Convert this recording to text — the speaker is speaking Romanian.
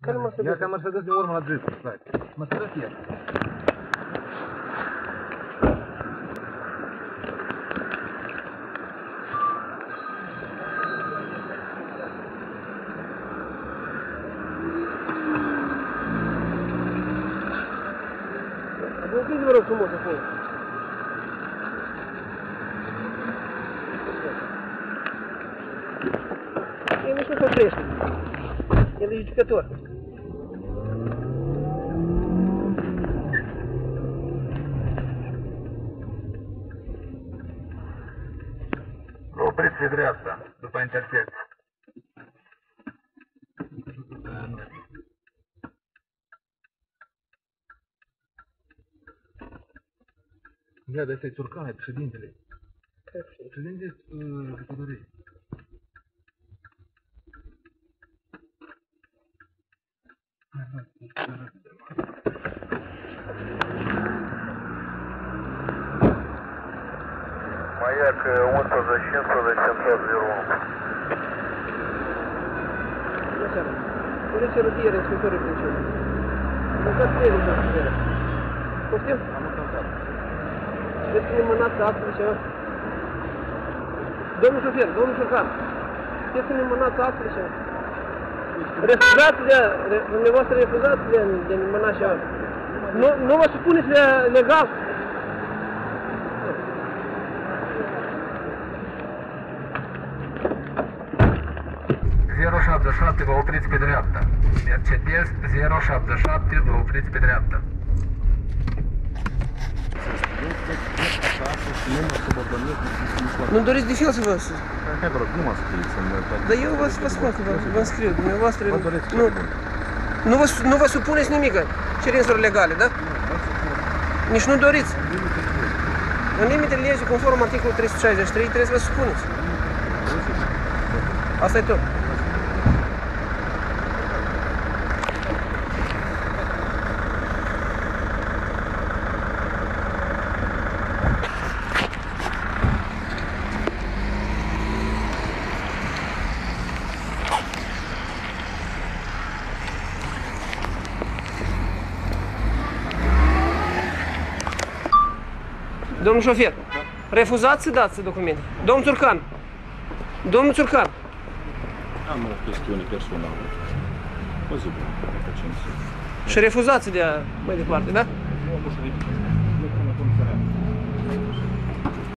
Care Mercedes? Ia ca Mercedes din urmă la dreapta, stai. Mercedes e. Opriți, vă rog frumos acolo. El nu se oprește. El e jucător. Opriți pe dreapta, după intersecție. Ia, de ăsta e Țurcane, președintele. Președintele uh, jucătorii. Maiac 11 15 701. Bună seara. Puneți rutiere, scriitori plăciune. Mâncați trei de rutiere. Poftim? Am mâncat. Veți ține mânața astfel ceva? Domnul șofer, domnul șofer, ce să ne mânați astfel ceva? Refuzați de, dumneavoastră refuzați de, de mâna și Nu, nu vă supuneți legal. Zero 07, vă opriți pe dreapta. Mercedes 077, vă opriți pe dreapta. Nu doriți de fel să vă... Hai, vă rog, nu mă scrieți să-mi Dar eu vă, vă spun că vă, vă înscriu. Dumneavoastră Vă doresc nu, foarte mult. nu, vă, nu vă supuneți nimic cerințelor legale, da? Nici nu doriți. În limitele legii, conform articolul 363, trebuie să vă supuneți. Asta e tot. Domnul șofer, refuzați să dați documente. Domnul Țurcan, domnul Țurcan, Am o chestiune personală. Mă zic, dacă ce și refuzați de mai departe, da? Nu am să ridic.